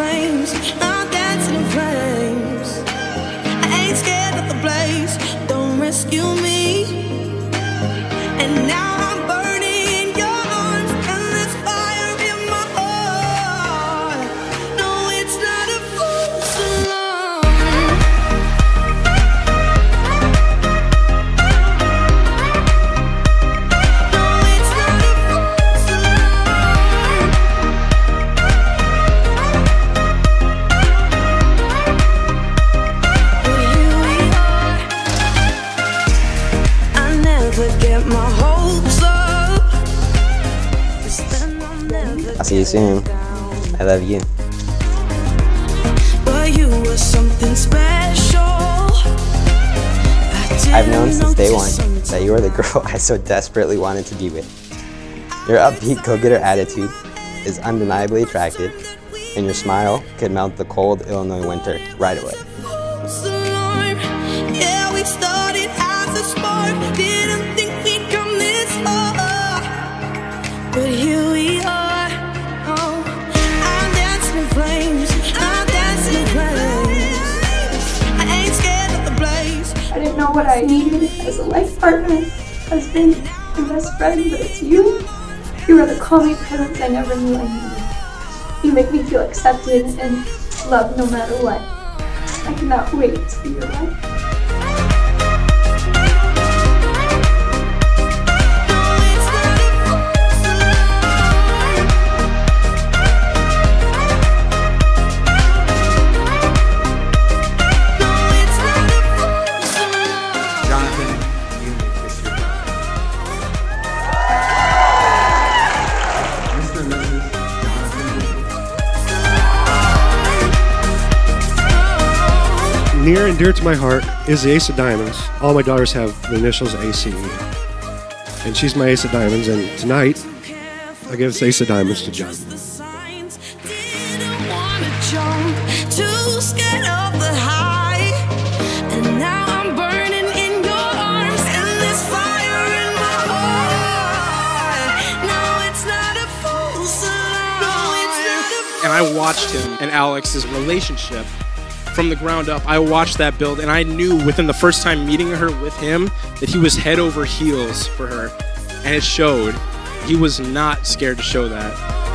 flames, I'm dancing in flames. I ain't scared of the blaze, don't rescue me. See you soon. I love you. But you were something special. I I've known since day one that you are the girl I so desperately wanted to be with. Your upbeat go-getter attitude is undeniably attractive, and your smile could melt the cold Illinois winter right away. What I needed as a life partner, husband, and best friend, but it's you. You are the calming presence I never knew I needed. You make me feel accepted and loved no matter what. I cannot wait to be your wife. Near and dear to my heart is the Ace of Diamonds. All my daughters have the initials ACE. And she's my Ace of Diamonds, and tonight I give this Ace of Diamonds to John. The signs didn't wanna jump, too scared of the high. And now I'm burning in your arms, and there's fire in my heart. No, it's not a false alarm. No, it's not a and I watched him and Alex's relationship from the ground up. I watched that build, and I knew within the first time meeting her with him that he was head over heels for her, and it showed. He was not scared to show that.